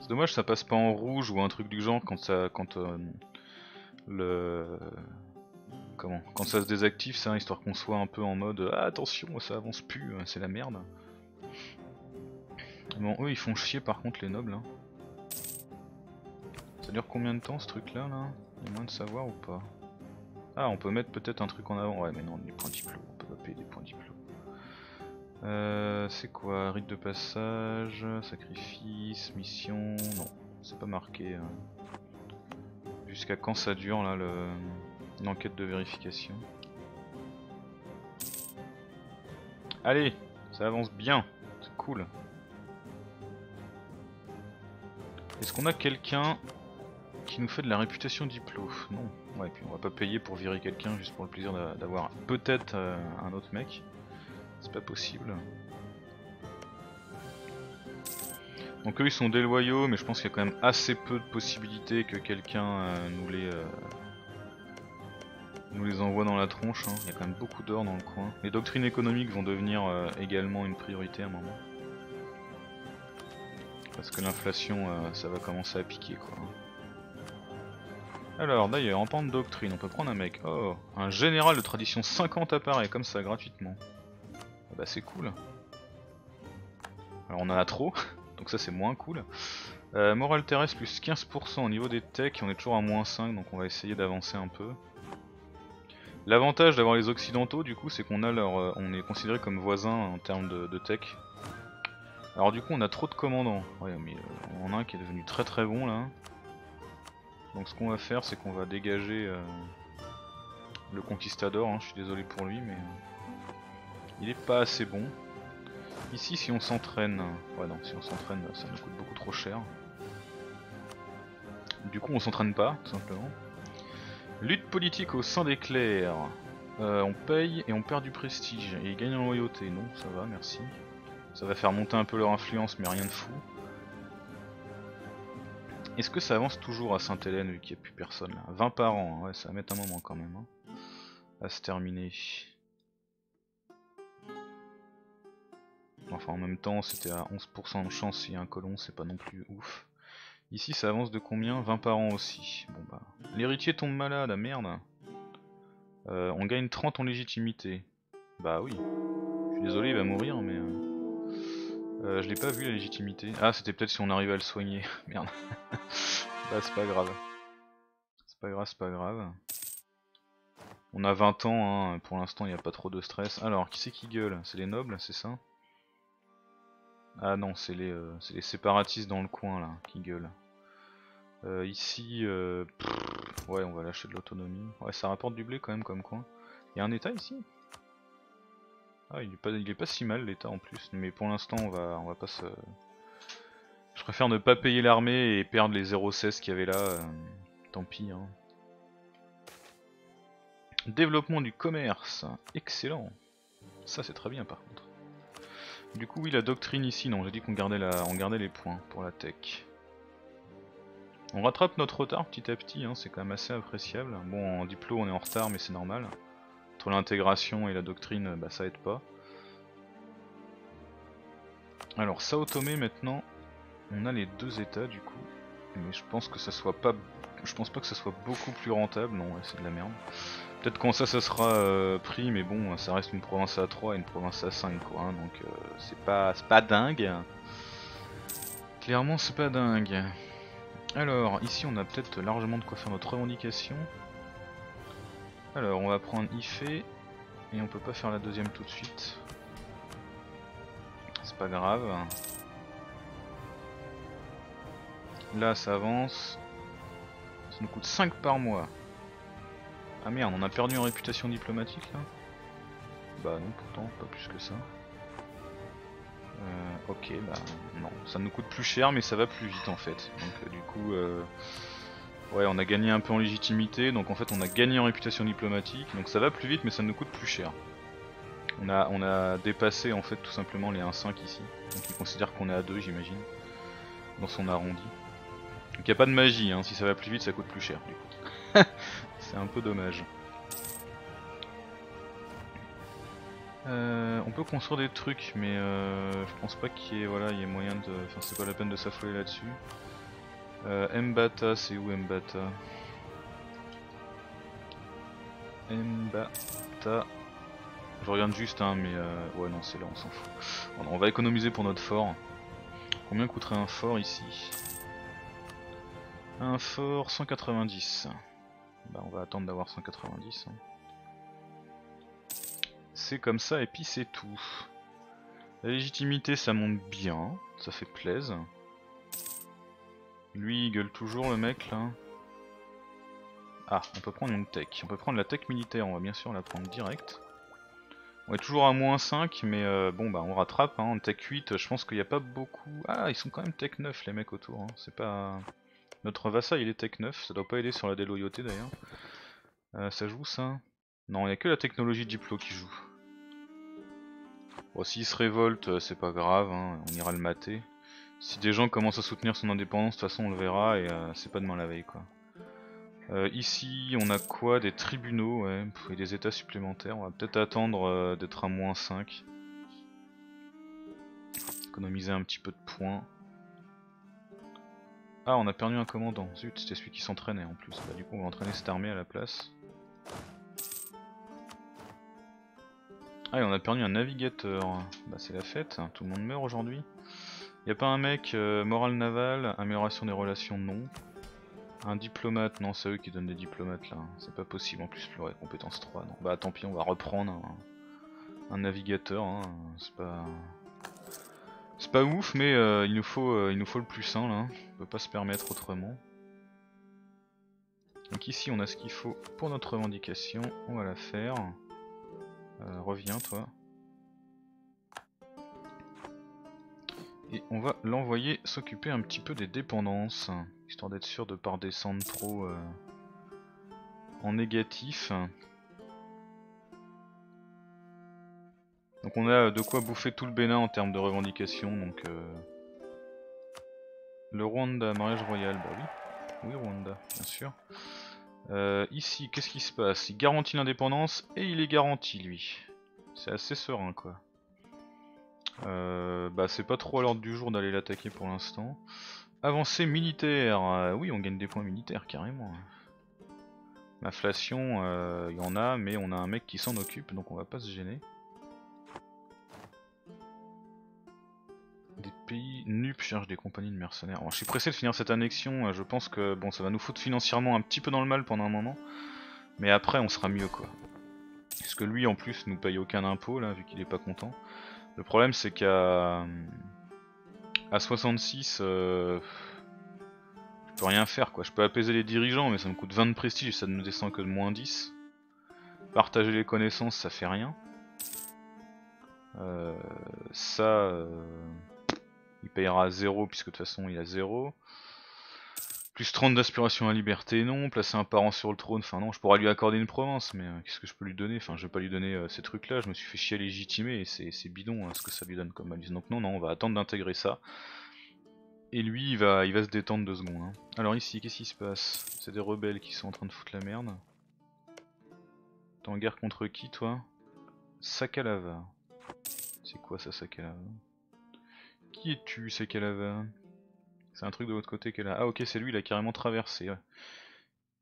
C'est dommage ça passe pas en rouge ou un truc du genre quand ça quand euh, le comment quand ça se désactive ça histoire qu'on soit un peu en mode ah, attention ça avance plus euh, c'est la merde. Bon eux ils font chier par contre les nobles hein. Ça dure combien de temps ce truc là? Là Il moins de savoir ou pas? Ah on peut mettre peut-être un truc en avant ouais mais non des points diplômes on peut pas payer des points diplômes. Euh, c'est quoi Rite de passage, sacrifice, mission... Non, c'est pas marqué. Hein. Jusqu'à quand ça dure là l'enquête de vérification? Allez, ça avance bien, c'est cool. Est-ce qu'on a quelqu'un qui nous fait de la réputation diplôme Non. Ouais, puis on va pas payer pour virer quelqu'un juste pour le plaisir d'avoir peut-être euh, un autre mec. C'est pas possible. Donc eux ils sont déloyaux mais je pense qu'il y a quand même assez peu de possibilités que quelqu'un euh, nous les euh, nous les envoie dans la tronche. Hein. Il y a quand même beaucoup d'or dans le coin. Les doctrines économiques vont devenir euh, également une priorité à un moment. Parce que l'inflation ça va commencer à piquer quoi. Alors d'ailleurs en pente doctrine on peut prendre un mec. Oh un général de tradition 50 apparaît comme ça gratuitement. Bah c'est cool. Alors on en a trop, donc ça c'est moins cool. Euh, morale terrestre plus 15% au niveau des techs, on est toujours à moins 5 donc on va essayer d'avancer un peu. L'avantage d'avoir les occidentaux du coup c'est qu'on a leur, euh, on est considéré comme voisin en termes de, tech. Alors du coup on a trop de commandants, mais euh, on en a un qui est devenu très très bon là. Donc ce qu'on va faire c'est qu'on va dégager euh, le conquistador, hein. je suis désolé pour lui mais il est pas assez bon. Ici si on s'entraîne, ouais non si on s'entraîne ça nous coûte beaucoup trop cher. Du coup on s'entraîne pas tout simplement. Lutte politique au sein des clercs. Euh, on paye et on perd du prestige. Et ils gagnent en loyauté. Non, ça va, merci. Ça va faire monter un peu leur influence, mais rien de fou. Est-ce que ça avance toujours à Sainte-Hélène vu qu'il n'y a plus personne là? 20 par an, hein. ouais, ça va mettre un moment quand même. Hein, à se terminer. Enfin, en même temps, c'était à 11% de chance s'il y a un colon, c'est pas non plus ouf. Ici ça avance de combien? 20 par an aussi. Bon bah. L'héritier tombe malade, ah merde. Euh, on gagne 30 en légitimité. Bah oui. Je suis désolé, il va mourir, mais... Euh... euh je l'ai pas vu la légitimité. Ah, c'était peut-être si on arrivait à le soigner. merde. bah c'est pas grave. C'est pas grave, c'est pas grave. On a 20 ans, hein. pour l'instant il n'y a pas trop de stress. Alors, qui c'est qui gueule? C'est les nobles, c'est ça? Ah non, c'est les, euh, séparatistes dans le coin là qui gueulent. Euh, ici, euh, ouais, on va lâcher de l'autonomie. Ouais, ça rapporte du blé quand même comme coin. Il y a un état ici? Ah, il est pas, pas si mal l'état en plus, mais pour l'instant on va, on va pas se. Je préfère ne pas payer l'armée et perdre les 0,16 qu'il y avait là. tant pis. Hein. Développement du commerce, excellent. Ça c'est très bien par contre. Du coup oui la doctrine ici, non j'ai dit qu'on gardait, la... gardait les points pour la tech. On rattrape notre retard petit à petit, hein, c'est quand même assez appréciable. Bon en diplôme on est en retard mais c'est normal. Entre l'intégration et la doctrine bah, ça aide pas. Alors Sao Tomé maintenant, on a les deux états du coup. Mais je pense que ça soit pas. Je pense pas que ça soit beaucoup plus rentable, non c'est de la merde. Peut-être quand ça, ça sera euh, pris, mais bon, ça reste une province à 3 et une province à 5, quoi. Hein, donc euh, c'est pas, pas dingue. Clairement, c'est pas dingue. Alors, ici, on a peut-être largement de quoi faire notre revendication. Alors, on va prendre Ife, et on peut pas faire la deuxième tout de suite. C'est pas grave. Là, ça avance. Ça nous coûte 5 par mois. Ah merde, on a perdu en réputation diplomatique là Bah non, pourtant, pas plus que ça. Euh, ok, bah non, ça nous coûte plus cher mais ça va plus vite en fait. Donc euh, du coup, euh, ouais, on a gagné un peu en légitimité, donc en fait on a gagné en réputation diplomatique, donc ça va plus vite mais ça nous coûte plus cher. On a, on a dépassé en fait tout simplement les 1.5 ici, donc il considère qu'on est à 2 j'imagine, dans son arrondi. Donc il a pas de magie, hein. si ça va plus vite ça coûte plus cher du coup. C'est un peu dommage. Euh, on peut construire des trucs, mais euh, je pense pas qu'il y ait voilà, il y ait moyen de. Enfin, c'est pas la peine de s'affoler là-dessus. Euh, Mbata, c'est où Mbata? Mbata. Je regarde juste, hein, mais euh, ouais, non, c'est là, on s'en fout. on va économiser pour notre fort. Combien coûterait un fort ici? Un fort 190. Bah on va attendre d'avoir 190. Hein. C'est comme ça et puis c'est tout. La légitimité ça monte bien, ça fait plaisir. Lui il gueule toujours le mec là. Ah, on peut prendre une tech. On peut prendre la tech militaire, on va bien sûr la prendre direct. On est toujours à moins 5, mais euh, bon bah on rattrape, hein. en tech 8, je pense qu'il n'y a pas beaucoup... Ah, ils sont quand même tech 9 les mecs autour, hein. c'est pas... Notre vassal il est tech 9, ça doit pas aider sur la déloyauté d'ailleurs. Euh, ça joue ça Non, il n'y a que la technologie Diplo qui joue. Bon, s'il se révolte, euh, c'est pas grave, hein, on ira le mater. Si des gens commencent à soutenir son indépendance, de toute façon on le verra et euh, c'est pas demain la veille quoi. ici on a quoi? Des tribunaux, ouais, et des états supplémentaires. On va peut-être attendre d'être à moins 5. Économiser un petit peu de points. Ah, on a perdu un commandant. Zut, c'était celui qui s'entraînait en plus. Bah, du coup, on va entraîner cette armée à la place. Ah, et on a perdu un navigateur. Bah, c'est la fête, tout le monde meurt aujourd'hui. Y a pas un mec, euh, moral naval, amélioration des relations, non. Un diplomate, non, c'est eux qui donnent des diplomates là. C'est pas possible en plus, leur compétence 3. Non. Bah tant pis, on va reprendre un, navigateur. Hein. C'est pas. C'est pas ouf, mais euh, il, nous faut, euh, il nous faut le plus sain là. On peut pas se permettre autrement. Donc ici on a ce qu'il faut pour notre revendication. On va la faire. Euh, reviens toi. Et on va l'envoyer s'occuper un petit peu des dépendances, histoire d'être sûr de pas redescendre trop en négatif. Donc on a de quoi bouffer tout le Bénin en termes de revendications, donc... Euh, le Rwanda, mariage royal, bah oui. Oui Rwanda, bien sûr. Euh, ici, qu'est-ce qui se passe? Il garantit l'indépendance et il est garanti lui. C'est assez serein quoi. Euh, bah c'est pas trop à l'ordre du jour d'aller l'attaquer pour l'instant. Avancée militaire, euh, oui on gagne des points militaires carrément. L'inflation, il y en a, mais on a un mec qui s'en occupe, donc on va pas se gêner. Des pays NUP cherchent des compagnies de mercenaires. je suis pressé de finir cette annexion, je pense que bon ça va nous foutre financièrement un petit peu dans le mal pendant un moment. Mais après on sera mieux quoi. Parce que lui en plus nous paye aucun impôt là vu qu'il est pas content. Le problème c'est qu'à à 66 euh, je peux rien faire quoi. Je peux apaiser les dirigeants mais ça me coûte 20 de prestige et ça ne me descend que de moins 10. Partager les connaissances ça fait rien. Euh, ça, euh, il payera 0 puisque de toute façon il a 0. Plus 30 d'aspiration à liberté, non. Placer un parent sur le trône, enfin non. Je pourrais lui accorder une province, mais euh, qu'est-ce que je peux lui donner? Enfin, je vais pas lui donner euh, ces trucs-là. Je me suis fait chier à légitimer et c'est bidon hein, ce que ça lui donne comme malus. Donc non, non, on va attendre d'intégrer ça. Et lui, il va, il va se détendre deux secondes. Hein. Alors ici, qu'est-ce qui se passe? C'est des rebelles qui sont en train de foutre la merde. T'es en guerre contre qui, toi? Sakalava. C'est quoi ça, Sakalava? Qui es-tu, Sakalava c'est un truc de l'autre côté qu'elle a. Ah ok c'est lui il a carrément traversé.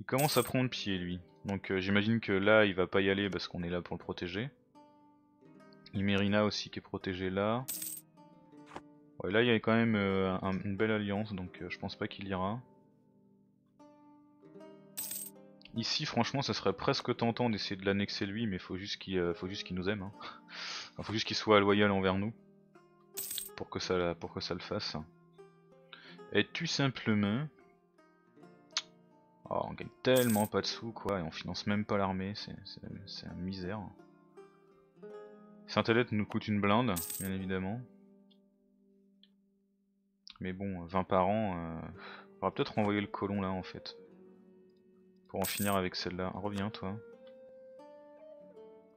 Il commence à prendre pied lui. Donc euh, j'imagine que là il va pas y aller parce qu'on est là pour le protéger. Imerina aussi qui est protégée là. Ouais là il y a quand même euh, une belle alliance donc euh, je pense pas qu'il ira. Ici franchement ça serait presque tentant d'essayer de l'annexer lui mais faut juste qu'il faut juste qu'il nous aime. Hein. faut juste qu'il soit loyal envers nous. Pour que ça, pour que ça le fasse. Et tu simplement... Oh, on gagne tellement pas de sous quoi, et on finance même pas l'armée, c'est un misère. Saint-Hélène nous coûte une blinde, bien évidemment. Mais bon, 20 par an, euh... on va peut-être renvoyer le colon là en fait. Pour en finir avec celle-là. Reviens toi.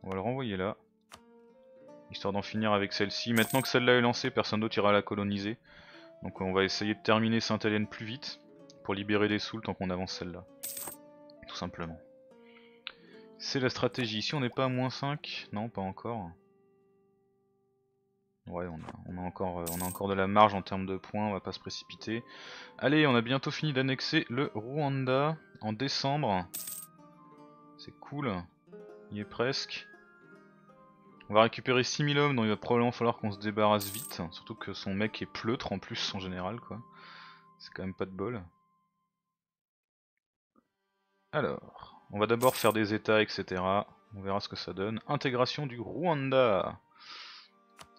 On va le renvoyer là. Histoire d'en finir avec celle-ci. Maintenant que celle-là est lancée, personne d'autre ira la coloniser. Donc on va essayer de terminer Sainte-Hélène plus vite pour libérer des sous tant qu'on avance celle-là. Tout simplement. C'est la stratégie. Si on n'est pas à moins 5, non pas encore. Ouais, on a, encore, euh, on a encore de la marge en termes de points, on va pas se précipiter. Allez, on a bientôt fini d'annexer le Rwanda en décembre. C'est cool, il est presque. On va récupérer 6000 hommes dont il va probablement falloir qu'on se débarrasse vite. Surtout que son mec est pleutre en plus en général quoi. C'est quand même pas de bol. Alors, on va d'abord faire des états etc. On verra ce que ça donne. Intégration du Rwanda.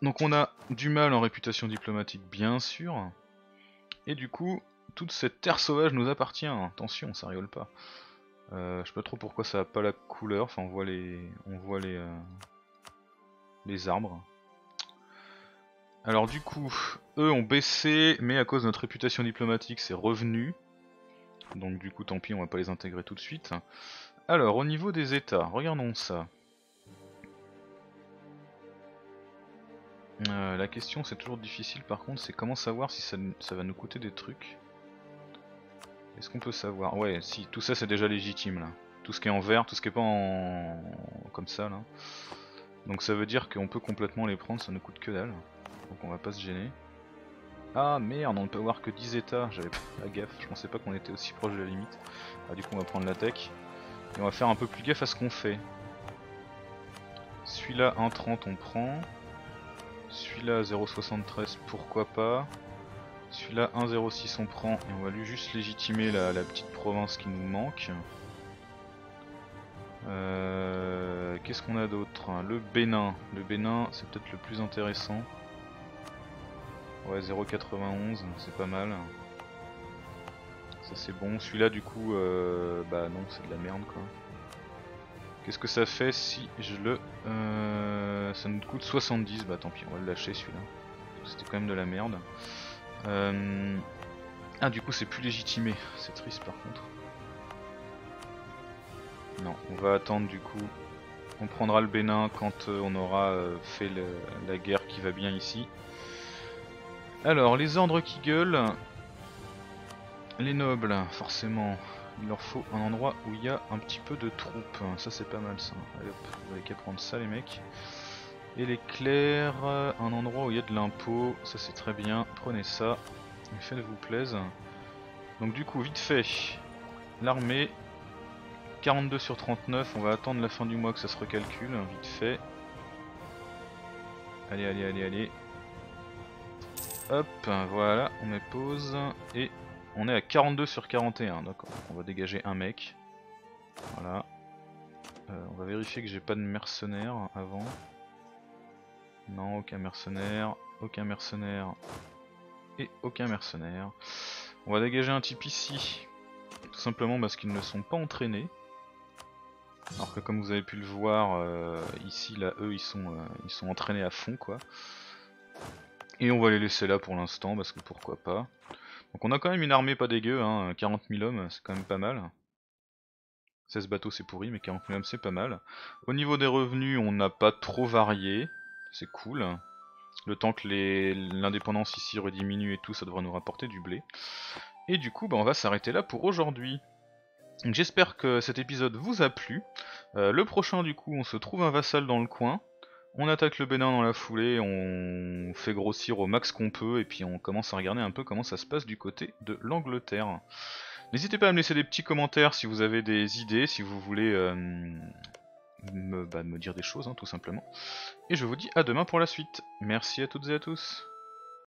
Donc on a du mal en réputation diplomatique bien sûr. Et du coup, toute cette terre sauvage nous appartient. Attention, ça rigole pas. Euh, je sais pas trop pourquoi ça a pas la couleur. Enfin, on voit les, on voit les, euh, les arbres. Alors du coup, eux ont baissé, mais à cause de notre réputation diplomatique, c'est revenu. Donc du coup, tant pis, on va pas les intégrer tout de suite. Alors, au niveau des états, regardons ça. Euh, la question c'est toujours difficile par contre, c'est comment savoir si ça, ça, va nous coûter des trucs? Est-ce qu'on peut savoir? Ouais, si, tout ça c'est déjà légitime là. Tout ce qui est en vert, tout ce qui est pas en... comme ça là. Donc ça veut dire qu'on peut complètement les prendre, ça ne coûte que dalle. Donc on va pas se gêner. Ah merde, on ne peut avoir que 10 états, j'avais pas gaffe, je pensais pas qu'on était aussi proche de la limite. Ah, du coup on va prendre la tech. Et on va faire un peu plus gaffe à ce qu'on fait. Celui-là 1,30 on prend. Celui-là 0,73 pourquoi pas. Celui-là 1,06 on prend et on va lui juste légitimer la, petite province qui nous manque. Euh, qu'est-ce qu'on a d'autre Le Bénin. Le Bénin c'est peut-être le plus intéressant. Ouais 0,91 c'est pas mal. Ça c'est bon. Celui-là du coup, euh, bah non c'est de la merde quoi. Qu'est-ce que ça fait si je le... Euh, ça nous coûte 70, bah tant pis, on va le lâcher celui-là. C'était quand même de la merde. Euh, ah du coup c'est plus légitimé, c'est triste par contre. Non, on va attendre du coup. On prendra le Bénin quand euh, on aura fait la guerre qui va bien ici. Alors, les ordres qui gueulent. Les nobles, forcément. Il leur faut un endroit où il y a un petit peu de troupes. Ça c'est pas mal ça. Allez vous avez qu'à prendre ça les mecs. Et les clercs, un endroit où il y a de l'impôt. Ça c'est très bien. Prenez ça. Faites-vous plaise. Donc du coup, vite fait. L'armée. 42 sur 39. On va attendre la fin du mois que ça se recalcule. Vite fait. Allez, allez, allez, allez. Hop, voilà, on met pause. Et on est à 42 sur 41, d'accord. On va dégager un mec. Voilà. Euh, on va vérifier que j'ai pas de mercenaires avant. Non, aucun mercenaire, aucun mercenaire et aucun mercenaire. On va dégager un type ici, tout simplement parce qu'ils ne sont pas entraînés. Alors que comme vous avez pu le voir, euh, ici là, eux ils sont, euh, ils sont entraînés à fond quoi. Et on va les laisser là pour l'instant parce que pourquoi pas. Donc on a quand même une armée pas dégueu, hein, 40 000 hommes, c'est quand même pas mal. 16 bateaux c'est pourri, mais 40 000 hommes c'est pas mal. Au niveau des revenus, on n'a pas trop varié, c'est cool. Le temps que l'indépendance ici rediminue et tout, ça devrait nous rapporter du blé. Et du coup, bah, on va s'arrêter là pour aujourd'hui. J'espère que cet épisode vous a plu. Euh, le prochain, du coup, on se trouve un vassal dans le coin. On attaque le Bénin dans la foulée, on fait grossir au max qu'on peut et puis on commence à regarder un peu comment ça se passe du côté de l'Angleterre. N'hésitez pas à me laisser des petits commentaires si vous avez des idées, si vous voulez euh, bah, me, dire des choses hein, tout simplement. Et je vous dis à demain pour la suite. Merci à toutes et à tous.